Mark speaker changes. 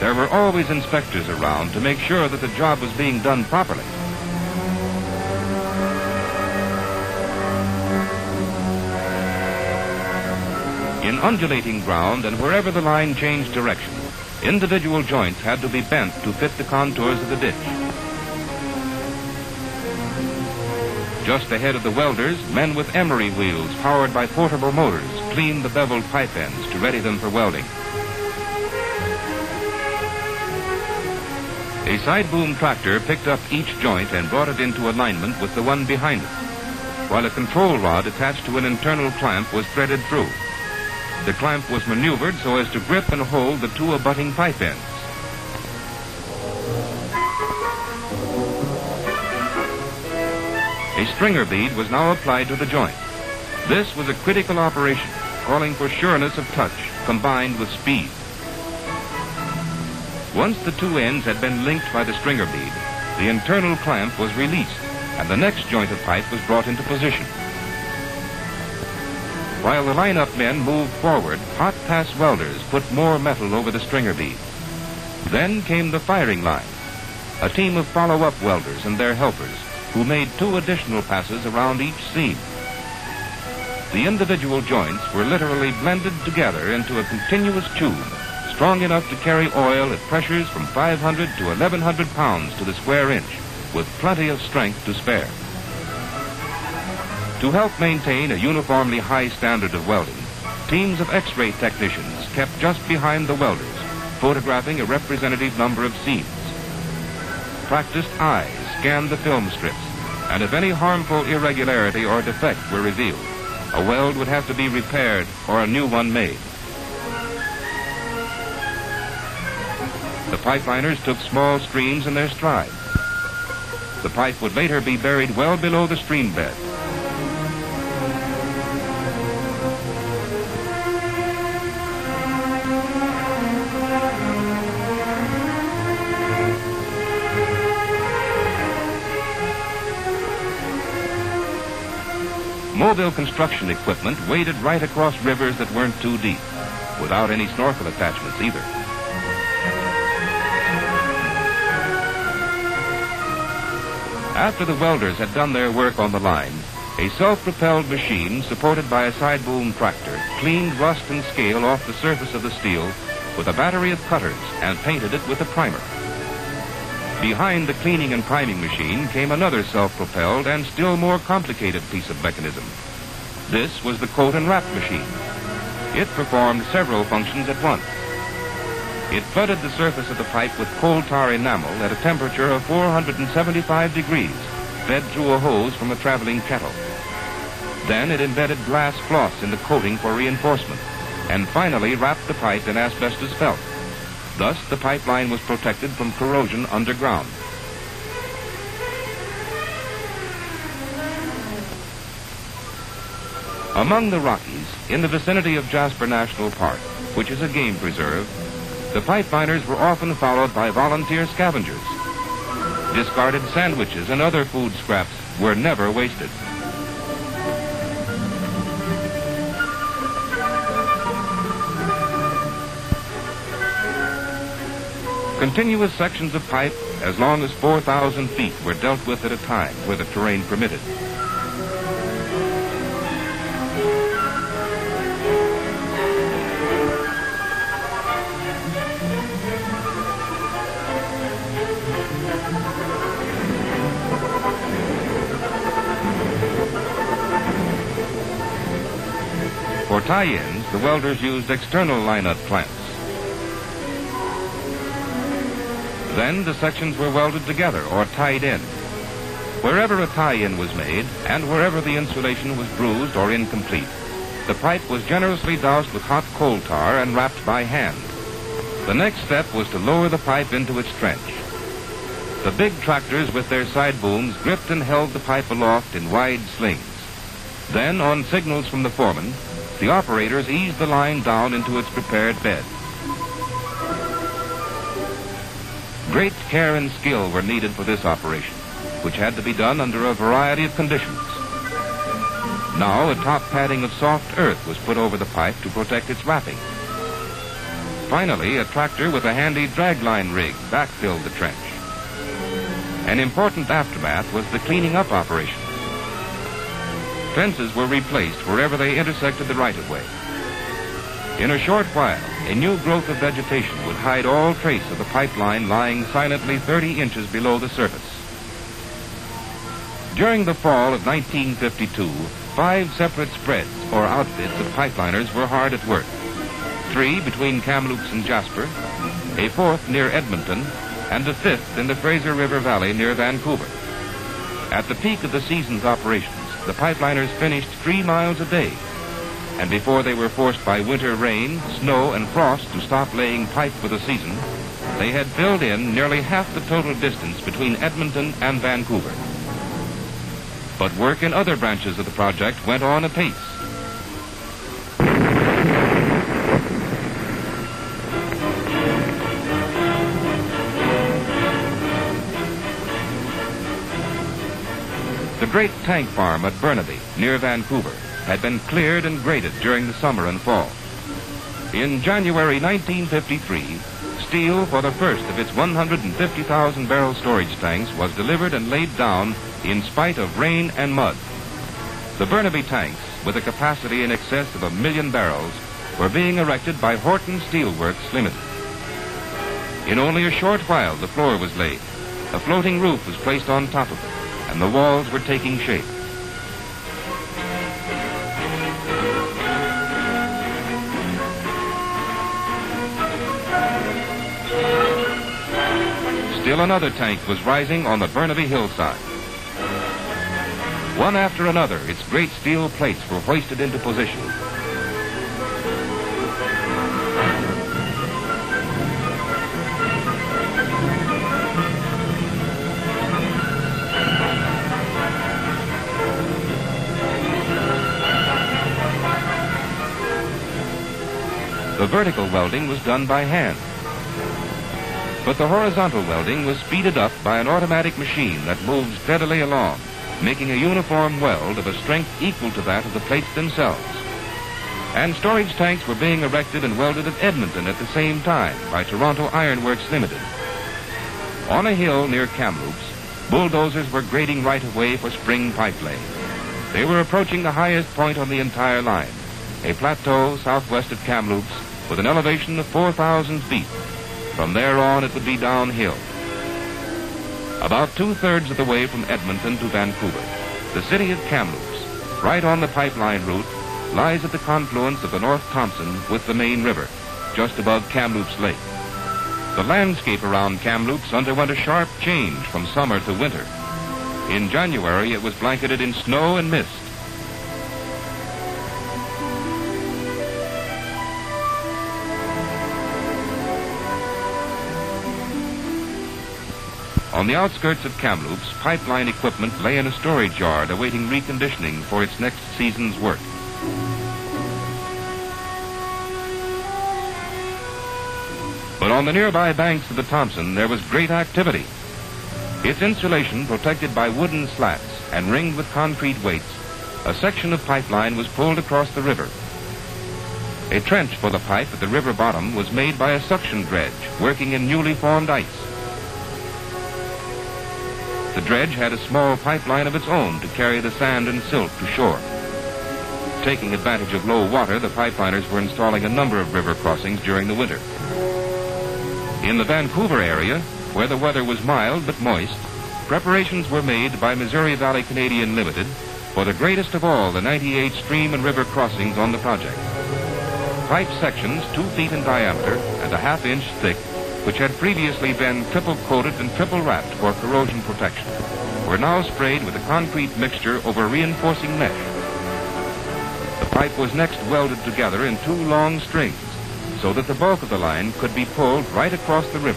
Speaker 1: there were always inspectors around to make sure that the job was being done properly. In undulating ground and wherever the line changed direction, individual joints had to be bent to fit the contours of the ditch. Just ahead of the welders, men with emery wheels powered by portable motors cleaned the beveled pipe ends to ready them for welding. A side boom tractor picked up each joint and brought it into alignment with the one behind it, while a control rod attached to an internal clamp was threaded through. The clamp was maneuvered so as to grip and hold the two abutting pipe ends. A stringer bead was now applied to the joint. This was a critical operation, calling for sureness of touch combined with speed. Once the two ends had been linked by the stringer bead, the internal clamp was released, and the next joint of pipe was brought into position. While the line-up men moved forward, hot pass welders put more metal over the stringer bead. Then came the firing line, a team of follow-up welders and their helpers who made two additional passes around each seam. The individual joints were literally blended together into a continuous tube strong enough to carry oil at pressures from 500 to 1100 pounds to the square inch with plenty of strength to spare. To help maintain a uniformly high standard of welding, teams of X-ray technicians kept just behind the welders, photographing a representative number of seams. Practiced eyes scanned the film strips, and if any harmful irregularity or defect were revealed, a weld would have to be repaired or a new one made. The pipeliners took small streams in their stride. The pipe would later be buried well below the stream bed. Mobile construction equipment waded right across rivers that weren't too deep, without any snorkel attachments either. After the welders had done their work on the line, a self-propelled machine supported by a side boom tractor cleaned rust and scale off the surface of the steel with a battery of cutters and painted it with a primer. Behind the cleaning and priming machine came another self-propelled and still more complicated piece of mechanism. This was the coat and wrap machine. It performed several functions at once. It flooded the surface of the pipe with coal tar enamel at a temperature of 475 degrees, fed through a hose from a traveling kettle. Then it embedded glass floss in the coating for reinforcement, and finally wrapped the pipe in asbestos felt. Thus, the pipeline was protected from corrosion underground. Among the Rockies, in the vicinity of Jasper National Park, which is a game preserve, the pipeliners were often followed by volunteer scavengers. Discarded sandwiches and other food scraps were never wasted. Continuous sections of pipe as long as 4,000 feet were dealt with at a time where the terrain permitted. For tie-ins, the welders used external line-up clamps. Then the sections were welded together or tied in. Wherever a tie-in was made, and wherever the insulation was bruised or incomplete, the pipe was generously doused with hot coal tar and wrapped by hand. The next step was to lower the pipe into its trench. The big tractors with their side booms gripped and held the pipe aloft in wide slings. Then, on signals from the foreman, the operators eased the line down into its prepared bed. Great care and skill were needed for this operation, which had to be done under a variety of conditions. Now, a top padding of soft earth was put over the pipe to protect its wrapping. Finally, a tractor with a handy dragline rig backfilled the trench. An important aftermath was the cleaning up operation. Fences were replaced wherever they intersected the right-of-way. In a short while, a new growth of vegetation would hide all trace of the pipeline lying silently 30 inches below the surface. During the fall of 1952, five separate spreads or outfits of pipeliners were hard at work. Three between Kamloops and Jasper, a fourth near Edmonton, and a fifth in the Fraser River Valley near Vancouver. At the peak of the season's operations, the pipeliners finished three miles a day. And before they were forced by winter rain, snow, and frost to stop laying pipe for the season, they had filled in nearly half the total distance between Edmonton and Vancouver. But work in other branches of the project went on apace. Great tank farm at Burnaby, near Vancouver, had been cleared and graded during the summer and fall. In January 1953, steel for the first of its 150,000 barrel storage tanks was delivered and laid down in spite of rain and mud. The Burnaby tanks, with a capacity in excess of a million barrels, were being erected by Horton Steelworks Limited. In only a short while, the floor was laid. A floating roof was placed on top of it and the walls were taking shape. Still another tank was rising on the Burnaby hillside. One after another, its great steel plates were hoisted into position. The vertical welding was done by hand. But the horizontal welding was speeded up by an automatic machine that moved steadily along, making a uniform weld of a strength equal to that of the plates themselves. And storage tanks were being erected and welded at Edmonton at the same time by Toronto Ironworks Limited. On a hill near Kamloops, bulldozers were grading right of way for spring pipe laying. They were approaching the highest point on the entire line, a plateau southwest of Kamloops with an elevation of 4,000 feet. From there on, it would be downhill. About two-thirds of the way from Edmonton to Vancouver, the city of Kamloops, right on the pipeline route, lies at the confluence of the North Thompson with the main river, just above Kamloops Lake. The landscape around Kamloops underwent a sharp change from summer to winter. In January, it was blanketed in snow and mist. On the outskirts of Kamloops, pipeline equipment lay in a storage yard awaiting reconditioning for its next season's work. But on the nearby banks of the Thompson, there was great activity. Its insulation protected by wooden slats and ringed with concrete weights, a section of pipeline was pulled across the river. A trench for the pipe at the river bottom was made by a suction dredge working in newly formed ice. The dredge had a small pipeline of its own to carry the sand and silt to shore. Taking advantage of low water, the pipeliners were installing a number of river crossings during the winter. In the Vancouver area, where the weather was mild but moist, preparations were made by Missouri Valley Canadian Limited for the greatest of all the 98 stream and river crossings on the project. Pipe sections two feet in diameter and a half inch thick which had previously been triple coated and triple wrapped for corrosion protection, were now sprayed with a concrete mixture over reinforcing mesh. The pipe was next welded together in two long strings so that the bulk of the line could be pulled right across the river.